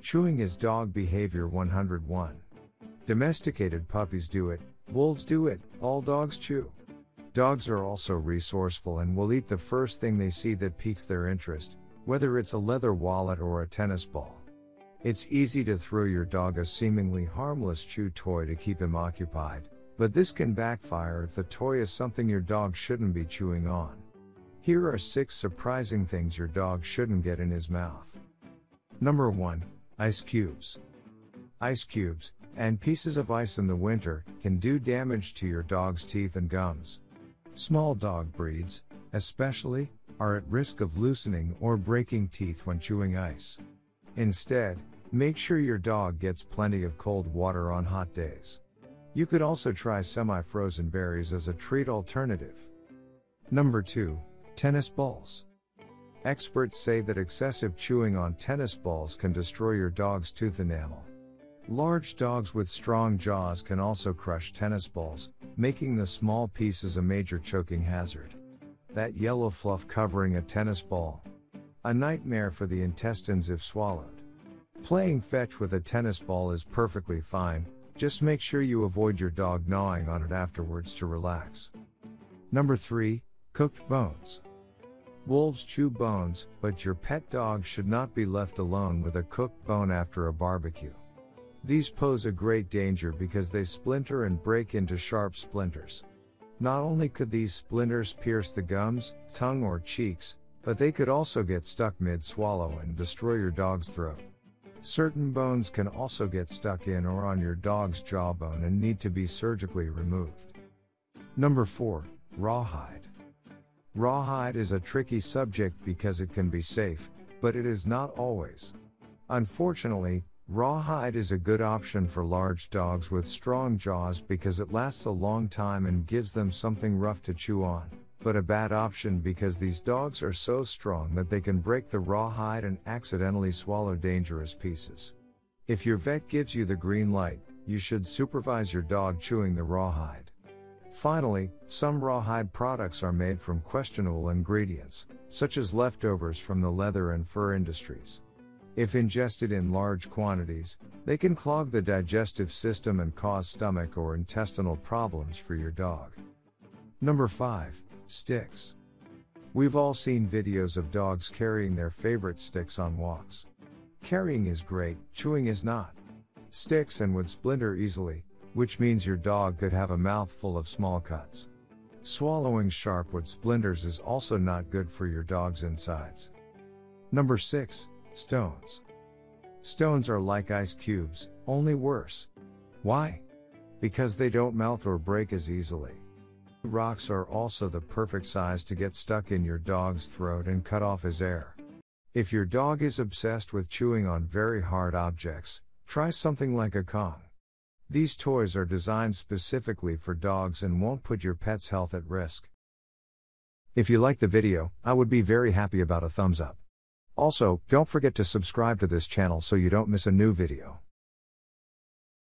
Chewing is dog behavior 101. Domesticated puppies do it, wolves do it, all dogs chew. Dogs are also resourceful and will eat the first thing they see that piques their interest, whether it's a leather wallet or a tennis ball. It's easy to throw your dog a seemingly harmless chew toy to keep him occupied, but this can backfire if the toy is something your dog shouldn't be chewing on. Here are 6 surprising things your dog shouldn't get in his mouth. Number 1 Ice Cubes. Ice cubes, and pieces of ice in the winter, can do damage to your dog's teeth and gums. Small dog breeds, especially, are at risk of loosening or breaking teeth when chewing ice. Instead, make sure your dog gets plenty of cold water on hot days. You could also try semi frozen berries as a treat alternative. Number 2 Tennis balls. Experts say that excessive chewing on tennis balls can destroy your dog's tooth enamel. Large dogs with strong jaws can also crush tennis balls, making the small pieces a major choking hazard. That yellow fluff covering a tennis ball. A nightmare for the intestines if swallowed. Playing fetch with a tennis ball is perfectly fine, just make sure you avoid your dog gnawing on it afterwards to relax. Number 3 Cooked bones. Wolves chew bones, but your pet dog should not be left alone with a cooked bone after a barbecue. These pose a great danger because they splinter and break into sharp splinters. Not only could these splinters pierce the gums, tongue, or cheeks, but they could also get stuck mid swallow and destroy your dog's throat. Certain bones can also get stuck in or on your dog's jawbone and need to be surgically removed. Number 4 Rawhide. Rawhide is a tricky subject because it can be safe, but it is not always. Unfortunately, rawhide is a good option for large dogs with strong jaws because it lasts a long time and gives them something rough to chew on, but a bad option because these dogs are so strong that they can break the rawhide and accidentally swallow dangerous pieces. If your vet gives you the green light, you should supervise your dog chewing the rawhide. Finally, some rawhide products are made from questionable ingredients, such as leftovers from the leather and fur industries. If ingested in large quantities, they can clog the digestive system and cause stomach or intestinal problems for your dog. Number 5 Sticks. We've all seen videos of dogs carrying their favorite sticks on walks. Carrying is great, chewing is not. Sticks and wood splinter easily, which means your dog could have a mouthful of small cuts. Swallowing sharp wood splinters is also not good for your dog's insides. Number 6 Stones. Stones are like ice cubes, only worse. Why? Because they don't melt or break as easily. Rocks are also the perfect size to get stuck in your dog's throat and cut off his air. If your dog is obsessed with chewing on very hard objects, try something like a Kong. These toys are designed specifically for dogs and won't put your pet's health at risk. If you like the video, I would be very happy about a thumbs up. Also, don't forget to subscribe to this channel so you don't miss a new video.